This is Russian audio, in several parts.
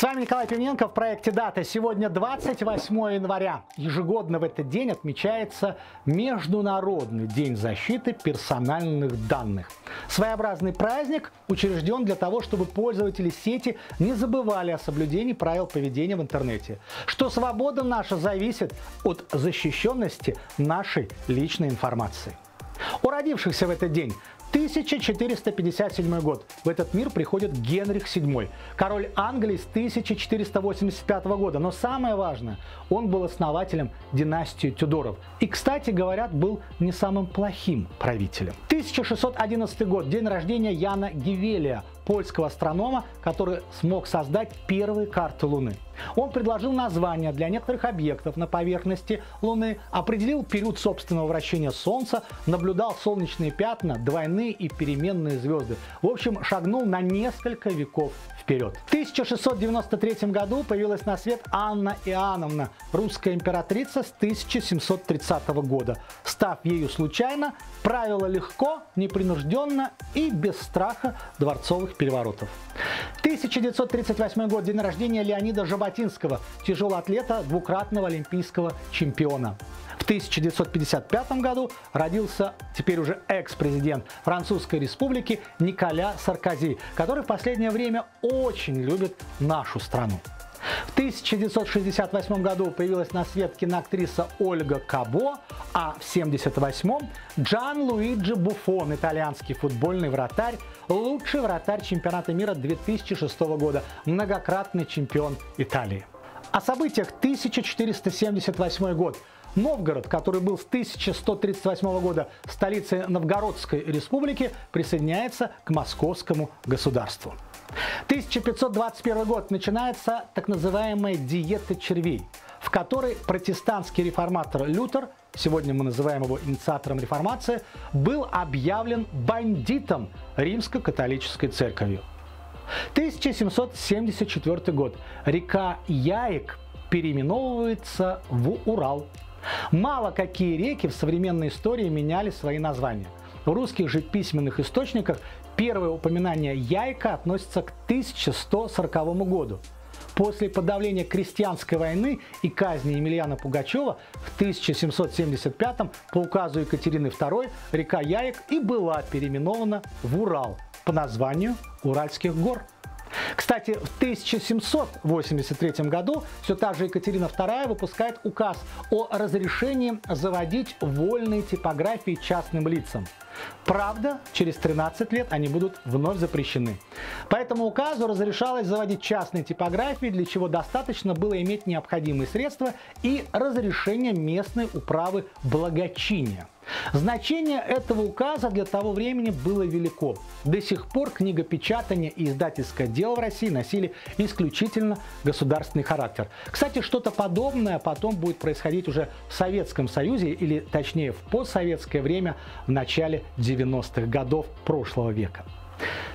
С вами Николай Пивненко в проекте «Дата». Сегодня 28 января. Ежегодно в этот день отмечается Международный день защиты персональных данных. Своеобразный праздник учрежден для того, чтобы пользователи сети не забывали о соблюдении правил поведения в интернете. Что свобода наша зависит от защищенности нашей личной информации. У родившихся в этот день 1457 год. В этот мир приходит Генрих VII, король Англии с 1485 года. Но самое важное, он был основателем династии Тюдоров. И, кстати говорят, был не самым плохим правителем. 1611 год, день рождения Яна Гивелия, польского астронома, который смог создать первые карты Луны. Он предложил названия для некоторых объектов на поверхности Луны, определил период собственного вращения Солнца, наблюдал солнечные пятна, двойные и переменные звезды. В общем, шагнул на несколько веков вперед. В 1693 году появилась на свет Анна Иоанновна, русская императрица с 1730 года. Став ею случайно, правила легко, непринужденно и без страха дворцовых переворотов. 1938 год, день рождения Леонида Жаботинского, тяжелоатлета, двукратного олимпийского чемпиона. В 1955 году родился теперь уже экс-президент Французской республики Николя Саркози, который в последнее время очень любит нашу страну. В 1968 году появилась на свет киноактриса Ольга Кабо, а в 1978 Джан Луиджи Буфон, итальянский футбольный вратарь, лучший вратарь чемпионата мира 2006 года, многократный чемпион Италии. О событиях 1478 год. Новгород, который был с 1138 года столицей Новгородской республики, присоединяется к московскому государству. 1521 год начинается так называемая диета червей, в которой протестантский реформатор Лютер, сегодня мы называем его инициатором реформации, был объявлен бандитом римско-католической церковью. 1774 год. Река Яик переименовывается в Урал. Мало какие реки в современной истории меняли свои названия. В русских же письменных источниках первое упоминание Яйка относится к 1140 году. После подавления крестьянской войны и казни Емельяна Пугачева в 1775 по указу Екатерины II река Яек и была переименована в Урал по названию Уральских гор. Кстати, в 1783 году все та же Екатерина II выпускает указ о разрешении заводить вольные типографии частным лицам. Правда, через 13 лет они будут вновь запрещены. По этому указу разрешалось заводить частные типографии, для чего достаточно было иметь необходимые средства и разрешение местной управы благочиния. Значение этого указа для того времени было велико. До сих пор книгопечатание и издательское дело в России носили исключительно государственный характер. Кстати, что-то подобное потом будет происходить уже в Советском Союзе, или точнее в постсоветское время в начале 90-х годов прошлого века.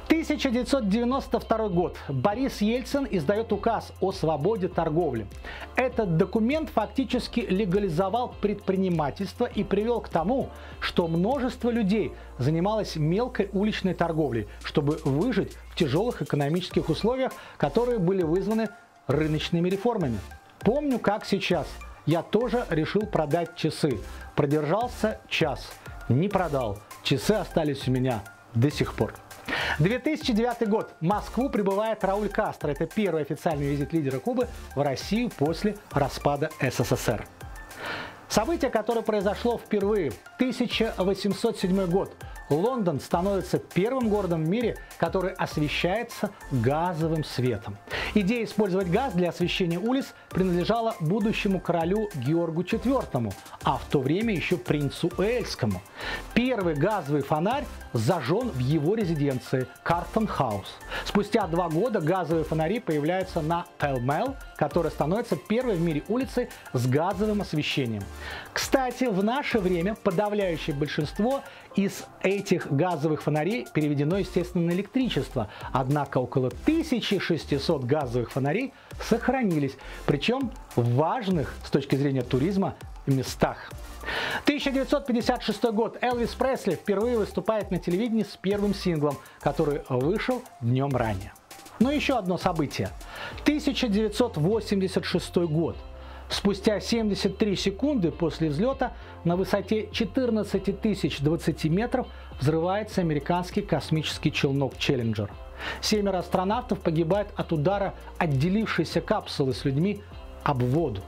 1992 год. Борис Ельцин издает указ о свободе торговли. Этот документ фактически легализовал предпринимательство и привел к тому, что множество людей занималось мелкой уличной торговлей, чтобы выжить в тяжелых экономических условиях, которые были вызваны рыночными реформами. Помню, как сейчас. Я тоже решил продать часы. Продержался час. Не продал. Часы остались у меня до сих пор. 2009 год. В Москву прибывает Рауль Кастро. Это первый официальный визит лидера Кубы в Россию после распада СССР. Событие, которое произошло впервые. 1807 год. Лондон становится первым городом в мире, который освещается газовым светом. Идея использовать газ для освещения улиц принадлежала будущему королю Георгу IV, а в то время еще принцу Эльскому. Первый газовый фонарь зажжен в его резиденции Картон Хаус. Спустя два года газовые фонари появляются на Пелмел, которая становится первой в мире улицей с газовым освещением. Кстати, в наше время подавляющее большинство из этих газовых фонарей переведено, естественно, на электричество. Однако около 1600 газовых фонарей сохранились, причем в важных с точки зрения туризма местах. 1956 год. Элвис Пресли впервые выступает на телевидении с первым синглом, который вышел днем ранее. Но еще одно событие. 1986 год. Спустя 73 секунды после взлета на высоте 14 тысяч 20 метров взрывается американский космический челнок «Челленджер». Семеро астронавтов погибают от удара отделившейся капсулы с людьми об воду.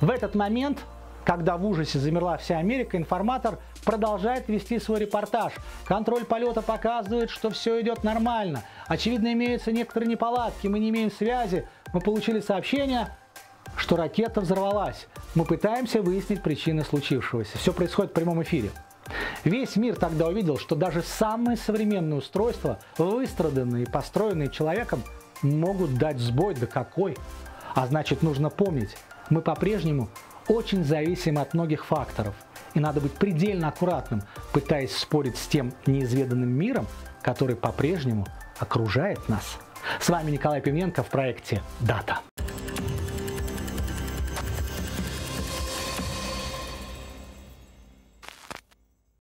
В этот момент когда в ужасе замерла вся Америка, информатор продолжает вести свой репортаж. Контроль полета показывает, что все идет нормально. Очевидно, имеются некоторые неполадки, мы не имеем связи. Мы получили сообщение, что ракета взорвалась. Мы пытаемся выяснить причины случившегося. Все происходит в прямом эфире. Весь мир тогда увидел, что даже самые современные устройства, выстраданные и построенные человеком, могут дать сбой, да какой. А значит, нужно помнить, мы по-прежнему очень зависим от многих факторов. И надо быть предельно аккуратным, пытаясь спорить с тем неизведанным миром, который по-прежнему окружает нас. С вами Николай Пименко в проекте «Дата».